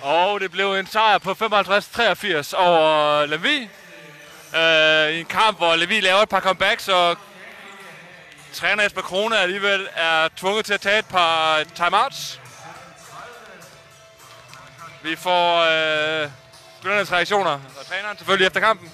Og det blev en sejr på 55-83 over Levi. Øh, I en kamp, hvor Levi laver et par comebacks, og træner Jesper Krone alligevel er tvunget til at tage et par timeouts. Vi får øh, spillernes reaktioner, og træneren selvfølgelig efter kampen.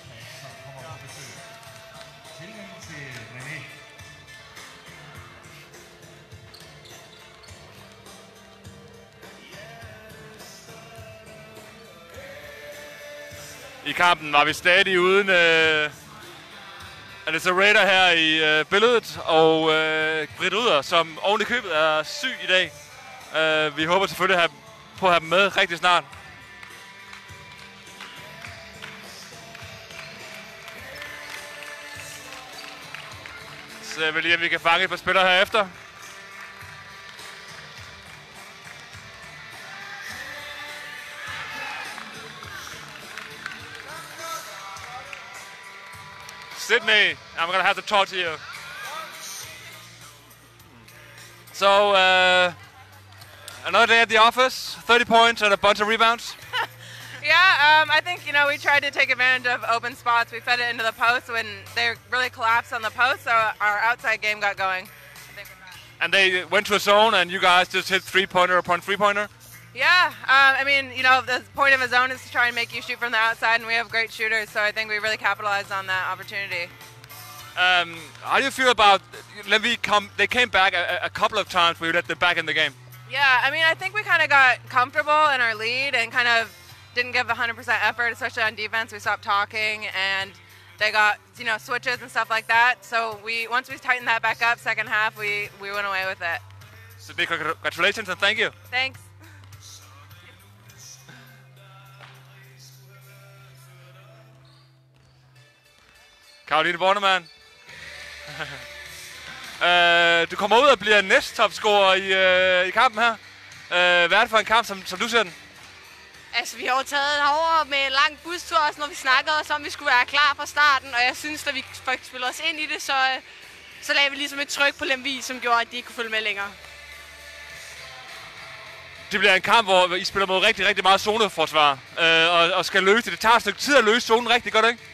I kampen var vi stadig uden øh, Alessa Raider her i øh, billedet, og øh, Britt Uder, som oven i købet er syg i dag. Øh, vi håber selvfølgelig at have, på at have dem med rigtig snart. Så jeg vil lige, at vi kan fange et par spillere herefter. Sydney, I'm going to have to talk to you. So, uh, another day at the office, 30 points and a bunch of rebounds. Yeah, um, I think, you know, we tried to take advantage of open spots. We fed it into the post when they really collapsed on the post, so our outside game got going. And they went to a zone, and you guys just hit three-pointer upon three-pointer. Yeah, um, I mean, you know, the point of a zone is to try and make you shoot from the outside, and we have great shooters, so I think we really capitalized on that opportunity. Um, how do you feel about Let me Come, they came back a, a couple of times. We let them back in the game. Yeah, I mean, I think we kind of got comfortable in our lead and kind of didn't give 100% effort, especially on defense. We stopped talking and they got, you know, switches and stuff like that. So we once we tightened that back up, second half, we, we went away with it. So big congratulations and thank you. Thanks. Karoline Bornemann. øh, du kommer ud og bliver næsttopscorer i, øh, i kampen her. Øh, hvad er det for en kamp, som, som du ser den? Altså, vi har jo taget over med lang bustur også, når vi snakkede os om, vi skulle være klar fra starten. Og jeg synes, da vi fik spillet os ind i det, så, så lagde vi ligesom et tryk på Lemvi, som gjorde, at de ikke kunne følge med længere. Det bliver en kamp, hvor I spiller mod rigtig, rigtig meget zoneforsvar. Øh, og, og skal løse det. Det tager et stykke tid at løse zonen rigtigt, gør det ikke?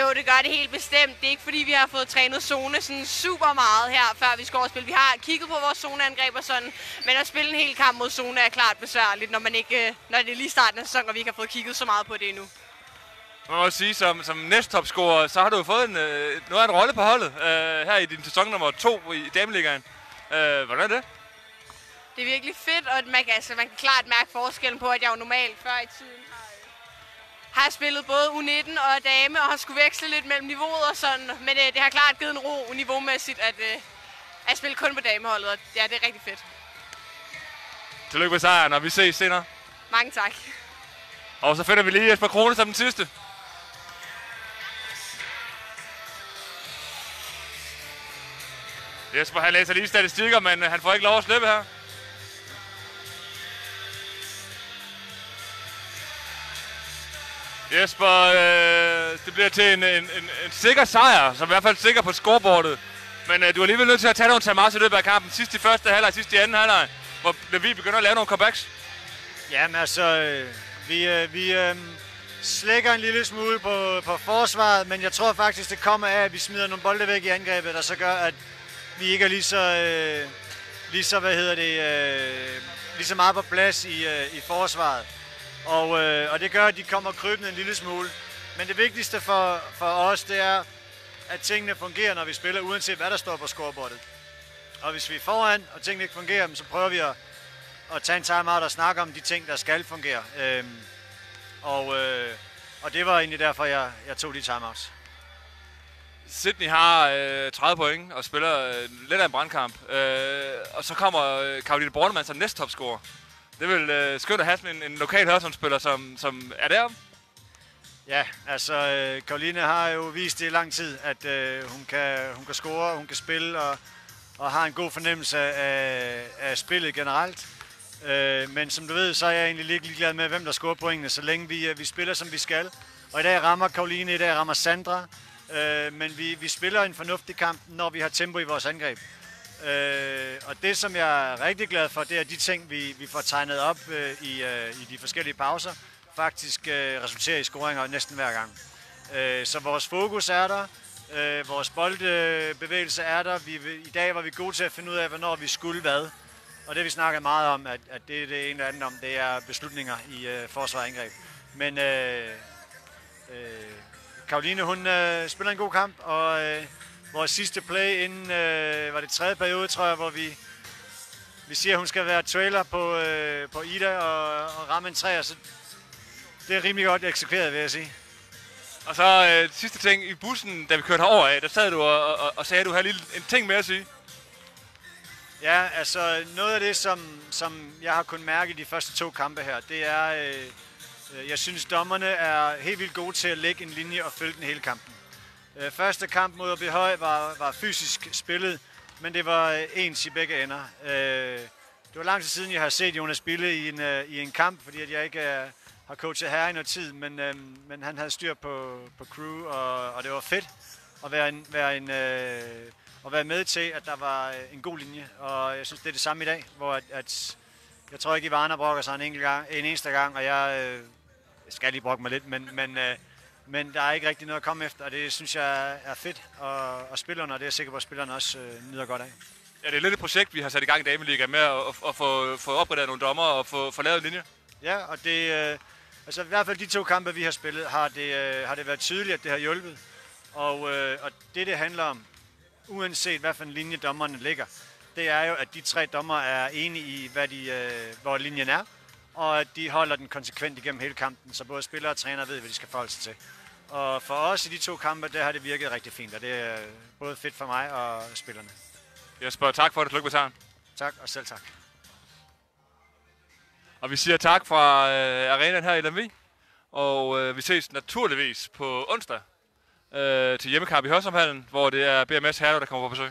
Jo, det gør det helt bestemt. Det er ikke fordi, vi har fået trænet zone sådan super meget her, før vi skal overspille. Vi har kigget på vores zoneangreb og sådan, men at spille en hel kamp mod zone er klart besværligt, når, man ikke, øh, når det er lige starten af sæsonen, og vi ikke har fået kigget så meget på det endnu. Man må sige, som, som næsttopscorer, så har du fået en, øh, noget af en rolle på holdet øh, her i din sæson nummer to i Dameligaen. Øh, hvordan er det? Det er virkelig fedt, og man kan, altså, man kan klart mærke forskellen på, at jeg jo normalt før i tiden har, øh, spillet både U19 og dame, og har skulle veksle lidt mellem niveauet og sådan. Men øh, det har klart givet en ro niveaumæssigt, at, øh, at spille kun på dameholdet, og ja, det er rigtig fedt. Tillykke med sejren, og vi ses senere. Mange tak. Og så finder vi lige Jesper Krone som den sidste. Jesper, han læser lige statistikker, men han får ikke lov at slippe her. Jesper, øh, det bliver til en, en, en, en sikker sejr, som i hvert fald sikker på scoreboardet. Men øh, du er alligevel nødt til at tage nogle tamas i løbet af kampen. Sidst i første halvleg, sidst i anden halvleg, hvor vi begynder at lave nogle comebacks. Jamen altså, øh, vi, øh, vi øh, slækker en lille smule på, på forsvaret, men jeg tror faktisk, det kommer af, at vi smider nogle bolde væk i angrebet, der så gør, at vi ikke er lige så, øh, lige så hvad hedder det, øh, lige så meget på plads i, øh, i forsvaret. Og, øh, og det gør, at de kommer krybende en lille smule. Men det vigtigste for, for os, det er, at tingene fungerer, når vi spiller, uanset hvad der står på scorebordet. Og hvis vi er foran, og tingene ikke fungerer, så prøver vi at, at tage en timeout og snakke om de ting, der skal fungere. Øhm, og, øh, og det var egentlig derfor, jeg, jeg tog de timeouts. Sydney har øh, 30 point og spiller øh, lidt af en brandkamp. Øh, og så kommer øh, Karoline Bornemann som næsttopscorer. Det vil øh, skønt at have sådan en, en lokal Hørsholm-spiller, som, som er derom. Ja, altså øh, Karoline har jo vist i lang tid, at øh, hun, kan, hun kan score, hun kan spille og, og har en god fornemmelse af, af spillet generelt. Øh, men som du ved, så er jeg egentlig lidt ligeglad med, hvem der scorer pointene, så længe vi, øh, vi spiller, som vi skal. Og i dag rammer Karoline, i dag rammer Sandra. Øh, men vi, vi spiller en fornuftig kamp, når vi har tempo i vores angreb. Øh, og det, som jeg er rigtig glad for, det er de ting, vi, vi får tegnet op øh, i, øh, i de forskellige pauser, faktisk øh, resulterer i scoringer næsten hver gang. Øh, så vores fokus er der, øh, vores boldbevægelse er der. Vi, I dag var vi gode til at finde ud af, hvornår vi skulle hvad. Og det vi snakker meget om, at, at det, det ene en eller om, det er beslutninger i øh, forsvar og angreb. Men øh, øh, Karoline, hun øh, spiller en god kamp, og øh, vores sidste play inden, øh, var det tredje periode, tror jeg, hvor vi, vi siger, at hun skal være trailer på, øh, på Ida og, og ramme en træer, så det er rimelig godt eksekveret, vil jeg sige. Og så øh, sidste ting, i bussen, da vi kørte herover af, der sad du og, og, og sagde, at du havde lige en ting med at sige. Ja, altså noget af det, som, som jeg har kunnet mærke i de første to kampe her, det er, øh, øh, jeg synes dommerne er helt vildt gode til at lægge en linje og følge den hele kampen. Øh, første kamp mod Høj var, var fysisk spillet, men det var øh, ens i begge ender. Øh, det var lang tid siden, jeg har set Jonas spille i en, øh, i en kamp, fordi at jeg ikke øh, har coachet her i noget tid, men, øh, men han havde styr på, på crew, og, og det var fedt at være en, være en øh, at være med til, at der var øh, en god linje. Og jeg synes, det er det samme i dag, hvor at, at jeg tror ikke, Ivana brokker sig en, enkelt gang, en eneste gang, og jeg, øh, jeg skal lige brokke mig lidt, men, men, øh, men der er ikke rigtig noget at komme efter, og det synes jeg er fedt. Og, og spillerne, og det er jeg sikker på, at spillerne også øh, nyder godt af. Ja, det er lidt et projekt, vi har sat i gang i Dameliga med at, at, at få, få opgraderet nogle dommer og få, få lavet en linje. Ja, og det, øh, altså i hvert fald de to kampe, vi har spillet, har det, øh, har det været tydeligt, at det har hjulpet. Og, øh, og det, det handler om, uanset hvad for en linje dommerne ligger, det er jo, at de tre dommer er enige i, hvad de, øh, hvor linjen er, og at de holder den konsekvent igennem hele kampen, så både spillere og træner ved, hvad de skal forholde sig til. Og for os i de to kampe, der har det virket rigtig fint, og det er både fedt for mig og spillerne. Jesper, tak for det. Tillykke med sejren. Tak, og selv tak. Og vi siger tak fra øh, arenaen her i Lemvi. Og øh, vi ses naturligvis på onsdag øh, til hjemmekamp i Hørsomhallen, hvor det er BMS Herlev, der kommer på besøg.